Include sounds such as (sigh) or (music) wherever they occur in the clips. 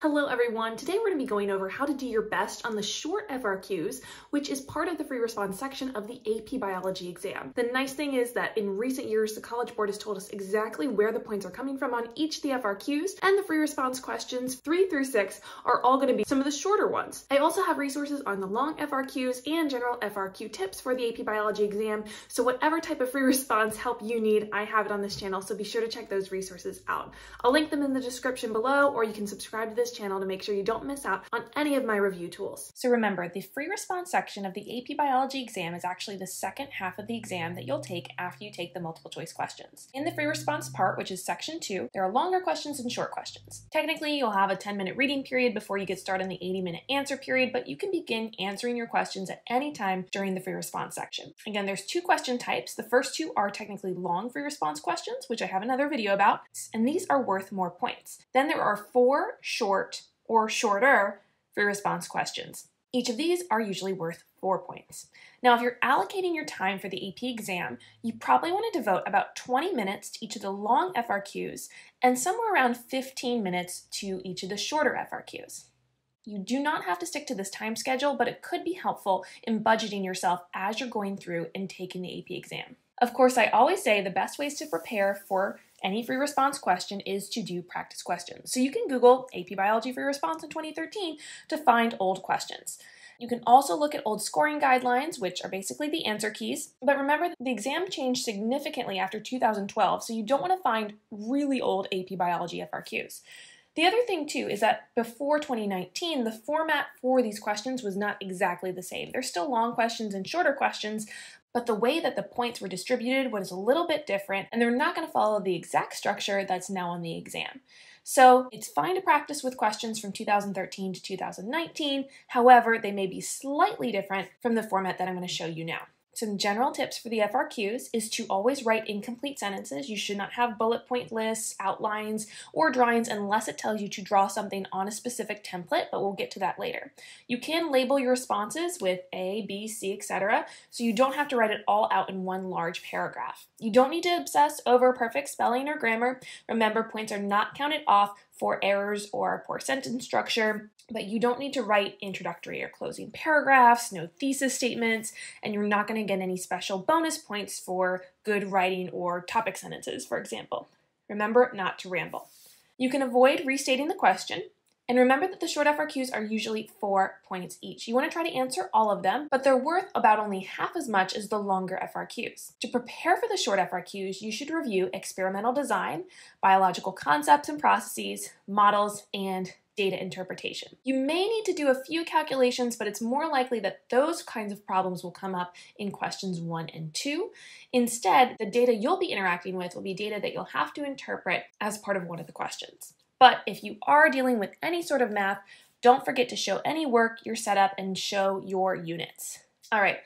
Hello everyone, today we're going to be going over how to do your best on the short FRQs, which is part of the free response section of the AP Biology exam. The nice thing is that in recent years, the College Board has told us exactly where the points are coming from on each of the FRQs, and the free response questions, three through six, are all going to be some of the shorter ones. I also have resources on the long FRQs and general FRQ tips for the AP Biology exam, so whatever type of free (laughs) response help you need, I have it on this channel, so be sure to check those resources out. I'll link them in the description below, or you can subscribe to this this channel to make sure you don't miss out on any of my review tools. So remember, the free response section of the AP Biology exam is actually the second half of the exam that you'll take after you take the multiple choice questions. In the free response part, which is section two, there are longer questions and short questions. Technically, you'll have a 10 minute reading period before you get started in the 80 minute answer period, but you can begin answering your questions at any time during the free response section. Again, there's two question types. The first two are technically long free response questions, which I have another video about, and these are worth more points. Then there are four short short or shorter free response questions. Each of these are usually worth four points. Now, if you're allocating your time for the AP exam, you probably want to devote about 20 minutes to each of the long FRQs and somewhere around 15 minutes to each of the shorter FRQs. You do not have to stick to this time schedule, but it could be helpful in budgeting yourself as you're going through and taking the AP exam. Of course, I always say the best ways to prepare for any free response question is to do practice questions. So you can Google AP Biology free response in 2013 to find old questions. You can also look at old scoring guidelines, which are basically the answer keys. But remember, the exam changed significantly after 2012, so you don't want to find really old AP Biology FRQs. The other thing, too, is that before 2019, the format for these questions was not exactly the same. There's still long questions and shorter questions, but the way that the points were distributed was a little bit different, and they're not going to follow the exact structure that's now on the exam. So it's fine to practice with questions from 2013 to 2019, however, they may be slightly different from the format that I'm going to show you now. Some general tips for the FRQs is to always write incomplete sentences. You should not have bullet point lists, outlines, or drawings unless it tells you to draw something on a specific template, but we'll get to that later. You can label your responses with A, B, C, etc., so you don't have to write it all out in one large paragraph. You don't need to obsess over perfect spelling or grammar. Remember, points are not counted off for errors or poor sentence structure, but you don't need to write introductory or closing paragraphs, no thesis statements, and you're not going to get any special bonus points for good writing or topic sentences, for example. Remember not to ramble. You can avoid restating the question, and remember that the short FRQs are usually four points each. You want to try to answer all of them, but they're worth about only half as much as the longer FRQs. To prepare for the short FRQs, you should review experimental design, biological concepts and processes, models, and data interpretation. You may need to do a few calculations, but it's more likely that those kinds of problems will come up in questions one and two. Instead, the data you'll be interacting with will be data that you'll have to interpret as part of one of the questions. But if you are dealing with any sort of math, don't forget to show any work, your setup, and show your units. All right,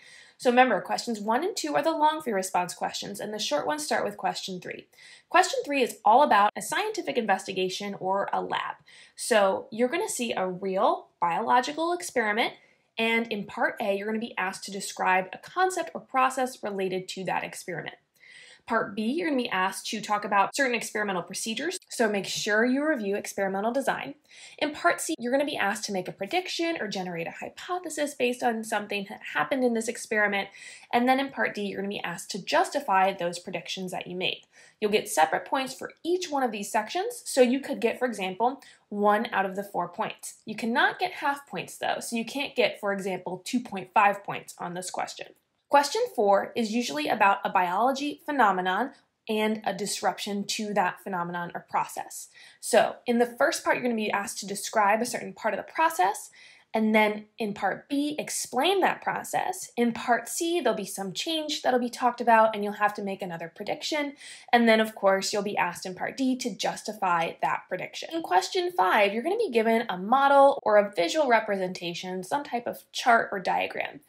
so remember, questions one and two are the long free response questions, and the short ones start with question three. Question three is all about a scientific investigation or a lab. So you're going to see a real biological experiment, and in part A, you're going to be asked to describe a concept or process related to that experiment. Part B, you're going to be asked to talk about certain experimental procedures, so make sure you review experimental design. In Part C, you're going to be asked to make a prediction or generate a hypothesis based on something that happened in this experiment. And then in Part D, you're going to be asked to justify those predictions that you made. You'll get separate points for each one of these sections, so you could get, for example, one out of the four points. You cannot get half points though, so you can't get, for example, 2.5 points on this question. Question four is usually about a biology phenomenon and a disruption to that phenomenon or process. So, in the first part, you're going to be asked to describe a certain part of the process, and then in part B, explain that process. In part C, there'll be some change that'll be talked about, and you'll have to make another prediction. And then, of course, you'll be asked in part D to justify that prediction. In question five, you're going to be given a model or a visual representation, some type of chart or diagram.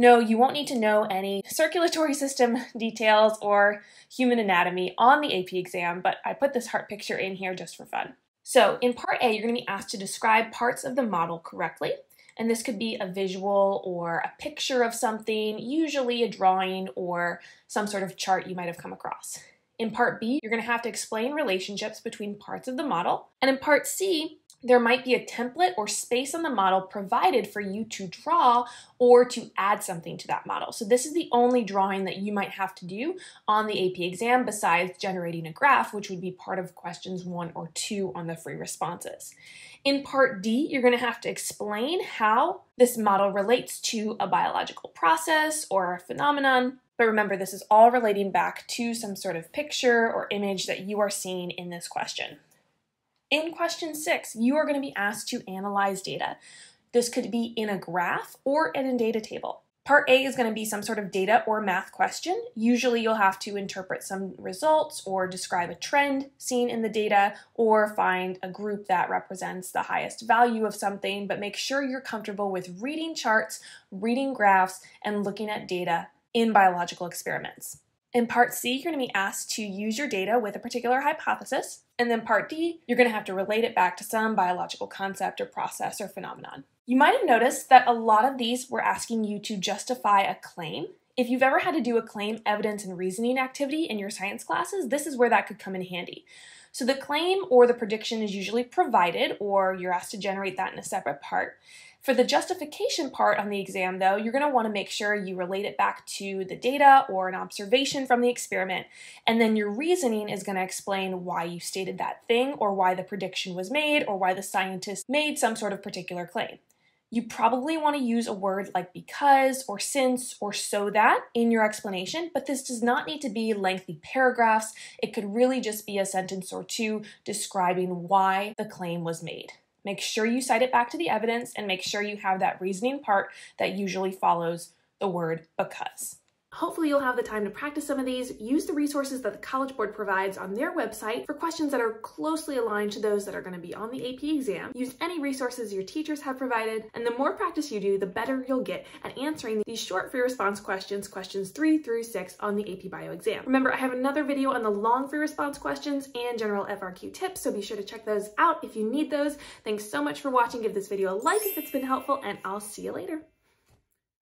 No, you won't need to know any circulatory (laughs) system details or human anatomy on the AP exam, but I put this heart picture in here just for fun. So in part A, you're going to be asked to describe parts of the model correctly. And this could be a visual or a picture of something, usually a drawing or some sort of chart you might have come across. In part B, you're going to have to explain relationships between parts of the model. And in part C, there might be a template or space on the model provided for you to draw or to add something to that model. So this is the only drawing that you might have to do on the AP exam besides generating a graph, which would be part of questions one or two on the free responses. In part D, you're going to have to explain how this model relates to a biological process or a phenomenon. But remember, this is all relating back to some sort of picture or image that you are seeing in this question. In question six, you are going to be asked to analyze data. This could be in a graph or in a data table. Part A is going to be some sort of data or math question. Usually you'll have to interpret some results or describe a trend seen in the data or find a group that represents the highest value of something, but make sure you're comfortable with reading charts, reading graphs, and looking at data in biological experiments. In part C, you're going to be asked to use your data with a particular hypothesis. And then part D, you're going to have to relate it back to some biological concept or process or phenomenon. You might have noticed that a lot of these were asking you to justify a claim. If you've ever had to do a claim, evidence, and reasoning activity in your science classes, this is where that could come in handy. So the claim or the prediction is usually provided, or you're asked to generate that in a separate part. For the justification part on the exam, though, you're going to want to make sure you relate it back to the data or an observation from the experiment, and then your reasoning is going to explain why you stated that thing, or why the prediction was made, or why the scientist made some sort of particular claim. You probably want to use a word like because or since or so that in your explanation, but this does not need to be lengthy paragraphs. It could really just be a sentence or two describing why the claim was made. Make sure you cite it back to the evidence and make sure you have that reasoning part that usually follows the word because. Hopefully you'll have the time to practice some of these. Use the resources that the College Board provides on their website for questions that are closely aligned to those that are going to be on the AP exam. Use any resources your teachers have provided, and the more practice you do, the better you'll get at answering these short free response questions, questions three through six on the AP Bio exam. Remember, I have another video on the long free response questions and general FRQ tips, so be sure to check those out if you need those. Thanks so much for watching. Give this video a like if it's been helpful, and I'll see you later.